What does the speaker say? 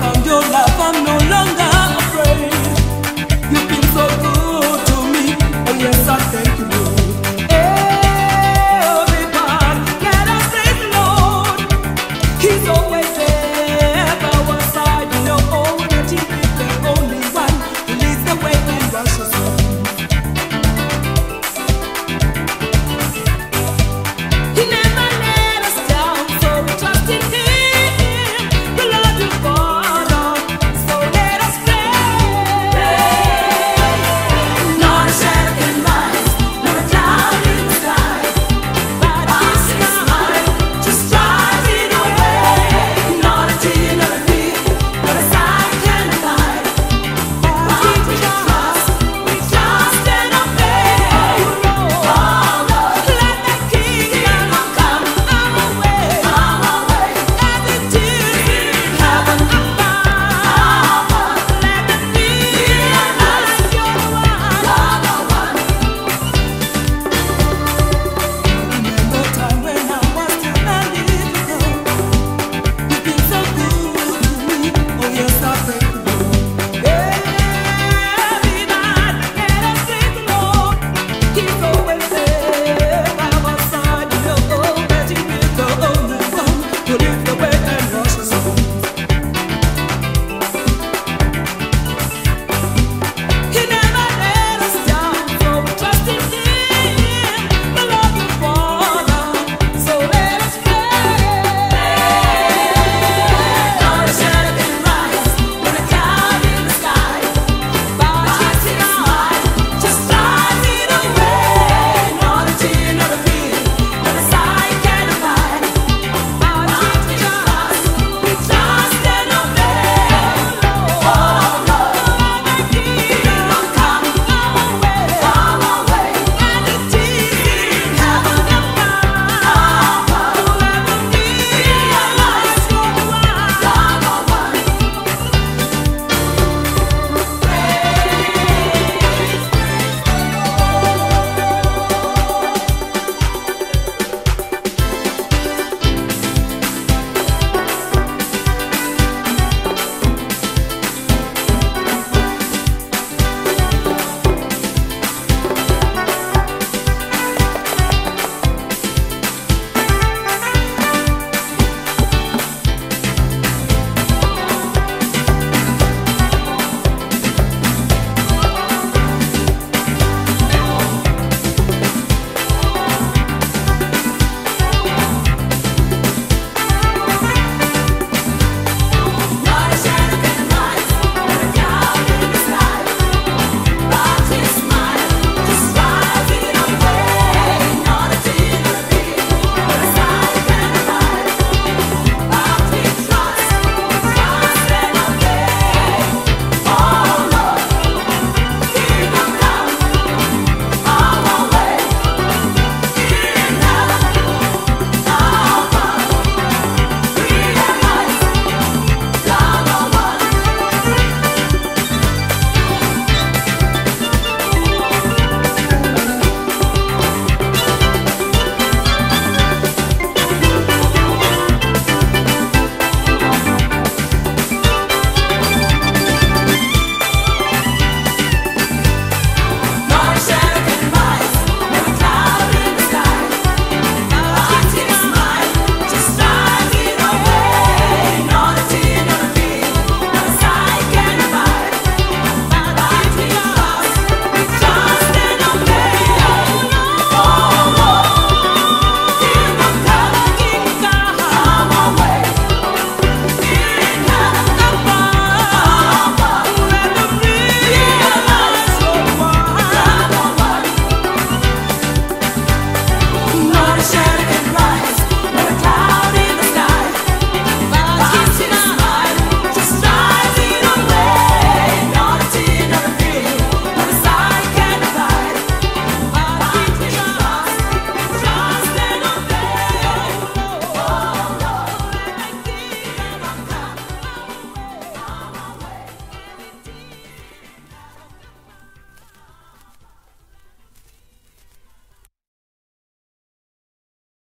found your love, I'm no longer.